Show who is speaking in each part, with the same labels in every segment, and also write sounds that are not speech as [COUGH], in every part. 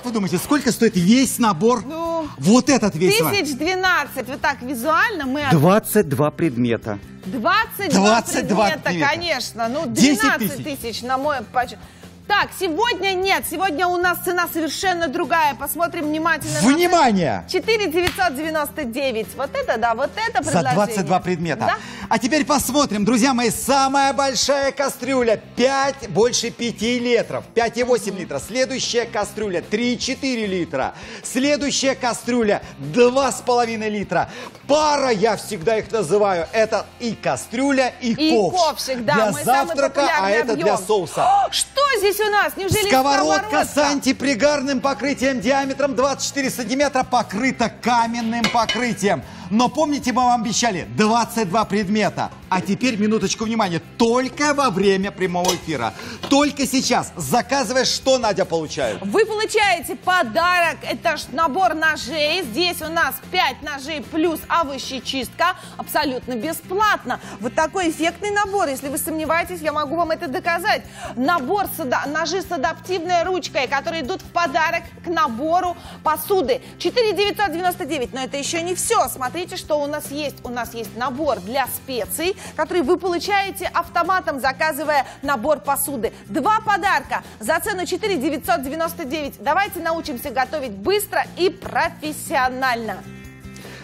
Speaker 1: как вы думаете, сколько стоит весь набор?
Speaker 2: Ну,
Speaker 1: вот этот весь.
Speaker 2: Тысяч двенадцать. Вот так визуально мы... от-
Speaker 3: 22 предмета.
Speaker 2: 22,
Speaker 1: 22
Speaker 2: предмета,
Speaker 1: предмета.
Speaker 2: конечно. Ну,
Speaker 1: 10
Speaker 2: 12
Speaker 1: тысяч.
Speaker 2: тысяч, на мой. Так, сегодня нет. Сегодня у нас цена совершенно другая. Посмотрим внимательно.
Speaker 1: Внимание!
Speaker 2: 4 999. Вот это, да, вот это
Speaker 1: За
Speaker 2: предложение.
Speaker 1: 22 предмета.
Speaker 2: Да?
Speaker 1: А теперь посмотрим, друзья мои, самая большая кастрюля 5, больше 5 литров, 5,8 литра. Следующая кастрюля 3,4 литра. Следующая кастрюля 2,5 литра. Пара, я всегда их называю, это и кастрюля, и,
Speaker 2: И
Speaker 1: ковш.
Speaker 2: ковшик, да,
Speaker 1: Для завтрака, а это для соуса.
Speaker 2: О, Что здесь у нас? Неужели
Speaker 1: Сковородка с антипригарным покрытием диаметром 24 сантиметра покрыта каменным покрытием. Но помните, мы вам обещали 22 предмета. А теперь минуточку внимания. Только во время прямого эфира. Только сейчас. Заказывая, что Надя получает?
Speaker 2: Вы получаете подарок. Это ж набор ножей. Здесь у нас 5 ножей плюс овощечистка. Абсолютно бесплатно. Вот такой эффектный набор. Если вы сомневаетесь, я могу вам это доказать. Набор с ада- ножи с адаптивной ручкой, которые идут в подарок к набору посуды. 4 999. Но это еще не все. Смотрите, что у нас есть. У нас есть набор для специй, который вы получаете автоматом, заказывая набор посуды. Два подарка за цену 4 999. Давайте научимся готовить быстро и профессионально.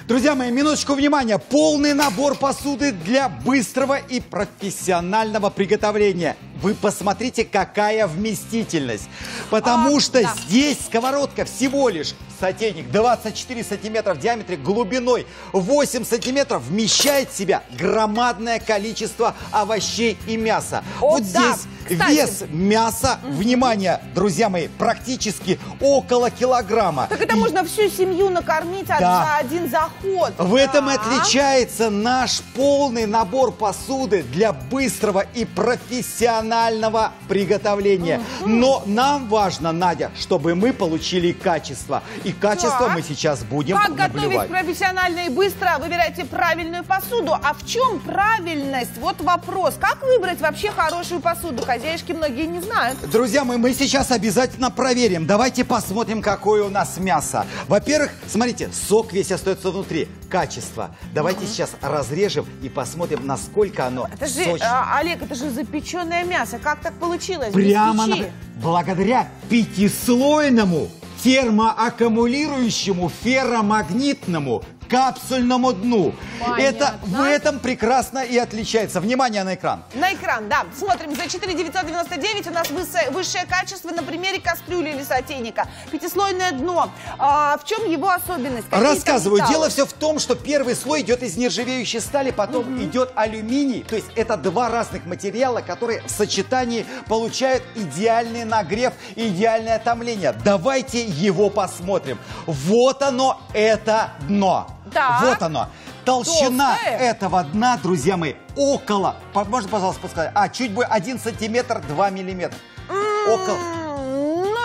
Speaker 1: Друзья мои, минуточку внимания. Полный набор посуды для быстрого и профессионального приготовления. Вы посмотрите, какая вместительность. Потому
Speaker 2: А,
Speaker 1: что
Speaker 2: да.
Speaker 1: здесь сковородка всего лишь сотейник 24 сантиметра в диаметре, глубиной 8 сантиметров, вмещает в себя громадное количество овощей и мяса.
Speaker 2: О,
Speaker 1: вот
Speaker 2: да.
Speaker 1: здесь
Speaker 2: Кстати.
Speaker 1: вес мяса, внимание, друзья мои, практически около килограмма.
Speaker 2: Так это можно всю семью накормить от-
Speaker 1: Да.
Speaker 2: за один заход.
Speaker 1: В этом и
Speaker 2: Да.
Speaker 1: отличается наш полный набор посуды для быстрого и профессионального приготовления. Но нам важно, Надя, чтобы мы получили качество. И качество
Speaker 2: Так.
Speaker 1: мы сейчас будем
Speaker 2: Как готовить
Speaker 1: наблюдать.
Speaker 2: профессионально и быстро? Выбирайте правильную посуду. А в чем правильность? Вот вопрос. Как выбрать вообще хорошую посуду? Хозяюшки многие не знают.
Speaker 1: Друзья мои, мы сейчас обязательно проверим. Давайте посмотрим, какое у нас мясо. Во-первых, смотрите, сок весь остается внутри. Качество. Давайте сейчас разрежем и посмотрим, насколько оно
Speaker 2: Это же,
Speaker 1: сочное.
Speaker 2: а, Олег, это же запеченное мясо. Как так получилось?
Speaker 1: Прямо на- благодаря пятислойному термоаккумулирующему ферромагнитному капсульному дну.
Speaker 2: Понятно.
Speaker 1: Это в этом прекрасно и отличается. Внимание на экран.
Speaker 2: На экран, да. Смотрим, за 4 999 у нас высшее, высшее качество на примере кастрюли или сотейника. Пятислойное дно. А, в чем его особенность? Какие там
Speaker 1: Рассказываю.
Speaker 2: металлы?
Speaker 1: Дело все в том, что первый слой идет из нержавеющей стали, потом идет алюминий. То есть это два разных материала, которые в сочетании получают идеальный нагрев и идеальное томление. Давайте его посмотрим. Вот оно, это дно.
Speaker 2: Так.
Speaker 1: Вот оно. Толщина
Speaker 2: Толстое?
Speaker 1: этого дна, друзья мои, около, можно, пожалуйста, подсказать? А, чуть бы 1 сантиметр 2 миллиметра. Около.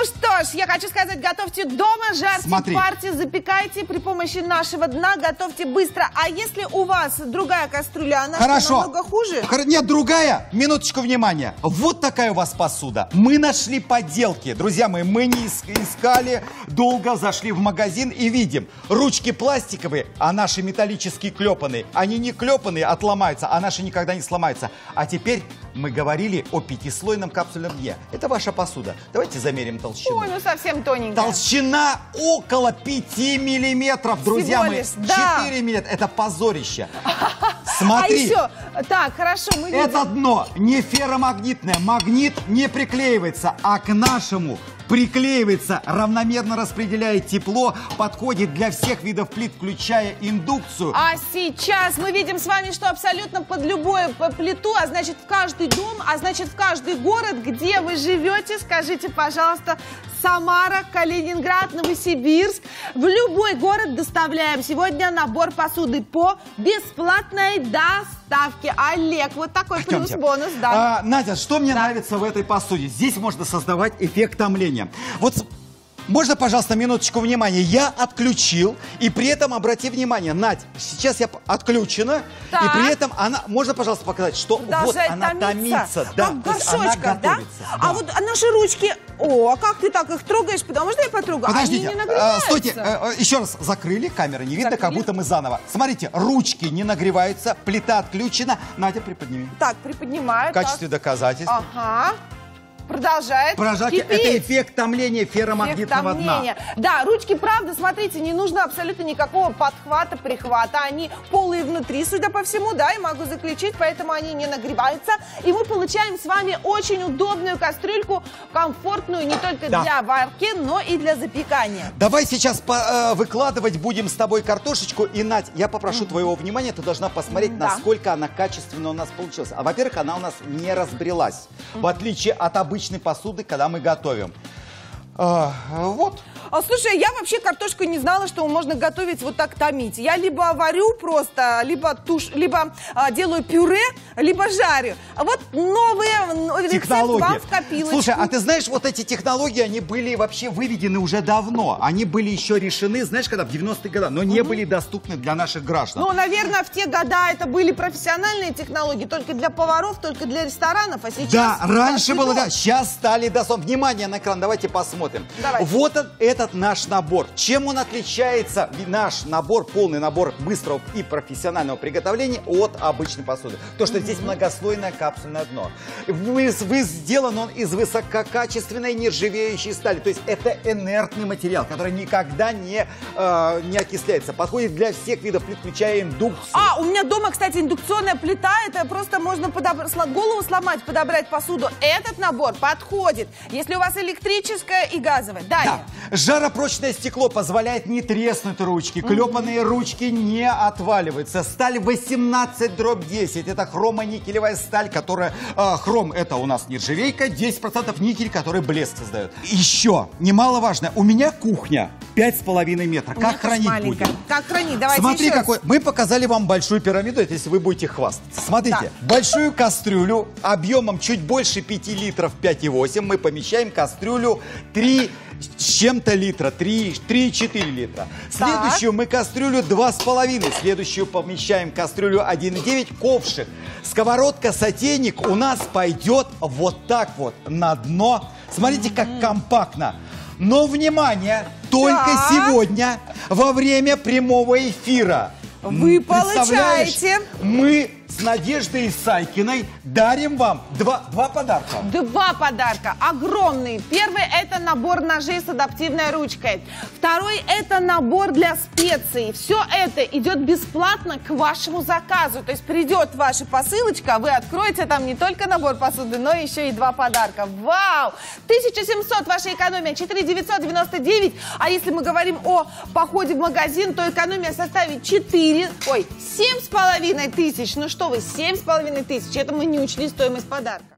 Speaker 2: Ну что ж, я хочу сказать, готовьте дома, жарьте,
Speaker 1: Смотри.
Speaker 2: парьте, запекайте при помощи нашего дна, готовьте быстро. А если у вас другая кастрюля, она
Speaker 1: Хорошо.
Speaker 2: намного хуже?
Speaker 1: Хор- Нет, другая. Минуточку внимания. Вот такая у вас посуда. Мы нашли подделки. Друзья мои, мы не ис- искали долго, зашли в магазин и видим. Ручки пластиковые, а наши металлические клепанные. Они не клепанные, отломаются, а наши никогда не сломаются. А теперь мы говорили о пятислойном капсульном дне. Это ваша посуда. Давайте замерим толщину.
Speaker 2: Ой, ну совсем тоненькая.
Speaker 1: Толщина около 5 миллиметров, друзья
Speaker 2: Всего
Speaker 1: мои.
Speaker 2: лишь, да.
Speaker 1: 4 миллиметра. Это позорище. [LAUGHS]
Speaker 2: А
Speaker 1: Смотри.
Speaker 2: еще, так, хорошо, мы видим.
Speaker 1: Это дно не ферромагнитное. Магнит не приклеивается, а к нашему приклеивается, равномерно распределяет тепло, подходит для всех видов плит, включая индукцию.
Speaker 2: А сейчас мы видим с вами, что абсолютно под любую плиту, а значит в каждый дом, а значит в каждый город, где вы живете, скажите, пожалуйста, Самара, Калининград, Новосибирск. В любой город доставляем сегодня набор посуды по бесплатной доставке. Олег, вот такой
Speaker 1: Пойдемте.
Speaker 2: плюс-бонус, да.
Speaker 1: А, Надя, что мне нравится в этой посуде? Здесь можно создавать эффект томления. Вот Можно, пожалуйста, минуточку внимания? Я отключил, и при этом, обрати внимание, Надь, сейчас я отключена,
Speaker 2: Так.
Speaker 1: и при этом она, можно, пожалуйста, показать, что вот она томится.
Speaker 2: как
Speaker 1: Да, она
Speaker 2: горшочка, да? А
Speaker 1: да.
Speaker 2: вот а наши ручки, о, а как ты так их трогаешь? Потому что я потрогаю,
Speaker 1: Подождите,
Speaker 2: они не
Speaker 1: э,
Speaker 2: нагреваются.
Speaker 1: стойте, э, э, еще раз закрыли, камеры не видно, как
Speaker 2: Закрыли.
Speaker 1: будто мы заново. Смотрите, ручки не нагреваются, плита отключена. Надя, приподними.
Speaker 2: Так, приподнимаю.
Speaker 1: В качестве
Speaker 2: так.
Speaker 1: доказательства.
Speaker 2: Ага. Продолжает.
Speaker 1: Поражайте, это
Speaker 2: кипеть.
Speaker 1: эффект томления ферромагнитного дна.
Speaker 2: Эффект томления. Да, ручки, правда, смотрите, не нужно абсолютно никакого подхвата, прихвата. Они полые внутри, судя по всему, да, и могу заключить, поэтому они не нагреваются. И мы получаем с вами очень удобную кастрюльку, комфортную не только
Speaker 1: Да.
Speaker 2: для варки, но и для запекания.
Speaker 1: Давай сейчас по- э, выкладывать будем с тобой картошечку. И, Надь, я попрошу твоего внимания, ты должна посмотреть,
Speaker 2: Да.
Speaker 1: насколько она качественно у нас получилась. А, во-первых, она у нас не разбрелась. В отличие от обычной посуды, когда мы готовим. А, вот.
Speaker 2: А, слушай, я вообще картошку не знала, что можно готовить вот так томить. Я либо варю просто, либо туш, либо а, делаю пюре, либо жарю. А вот новые рецепт вам в копилочку.
Speaker 1: Слушай, а ты знаешь, вот эти технологии, они были вообще выведены уже давно. Они были еще решены, знаешь, когда в 90-е годы, но не были доступны для наших граждан.
Speaker 2: Ну, наверное, в те года это были профессиональные технологии, только для поваров, только для ресторанов, а сейчас...
Speaker 1: Да, раньше было,
Speaker 2: да.
Speaker 1: сейчас стали доступны. Внимание на экран, давайте посмотрим.
Speaker 2: Давайте.
Speaker 1: Вот он, этот наш набор. Чем он отличается, наш набор, полный набор быстрого и профессионального приготовления от обычной посуды? То, что здесь многослойное капсульное дно. Вы, вы- сделан он из высококачественной нержавеющей стали. То есть это инертный материал, который никогда не, э, не окисляется. Подходит для всех видов плит, включая индукцию.
Speaker 2: А, у меня дома, кстати, индукционная плита. Это просто можно сло- голову сломать, подобрать посуду. Этот набор подходит, если у вас электрическая и газовая. Далее.
Speaker 1: Да. Жаропрочное стекло позволяет не треснуть ручки. Клепанные ручки не отваливаются. Сталь 18 дробь 10. Это хромоникелевая сталь, которая... а, хром это у нас нержавейка, 10% никель, который блеск создает. Еще, немаловажно, у меня кухня 5,5 метра.
Speaker 2: У
Speaker 1: Как хранить
Speaker 2: маленькая.
Speaker 1: будем?
Speaker 2: Как хранить? Давайте
Speaker 1: Смотри,
Speaker 2: еще раз.
Speaker 1: какой. Мы показали вам большую пирамиду, это если вы будете хвастаться. Смотрите, большую кастрюлю объемом чуть больше 5 литров, 5,8, мы помещаем кастрюлю 3 с чем-то литра, 3 3-4 литра. Следующую мы кастрюлю 2,5, следующую помещаем кастрюлю 1,9, ковшик. Сковородка-сотейник у нас пойдет вот так вот на дно. Смотрите, как компактно. Но, внимание, только
Speaker 2: Так.
Speaker 1: сегодня, во время прямого эфира.
Speaker 2: Вы получаете-
Speaker 1: Мы с Надеждой Исайкиной дарим вам два, два подарка.
Speaker 2: Два подарка, огромные. Первый – это набор ножей с адаптивной ручкой. Второй – это набор для специй. Все это идет бесплатно к вашему заказу. То есть придет ваша посылочка, вы откроете там не только набор посуды, но еще и два подарка. Вау! 1700 ваша экономия, 4999. А если мы говорим о походе в магазин, то экономия составит 4, ой, 7,5 тысяч. Ну что вы, 7,5 тысяч. Это мы не учли стоимость подарка.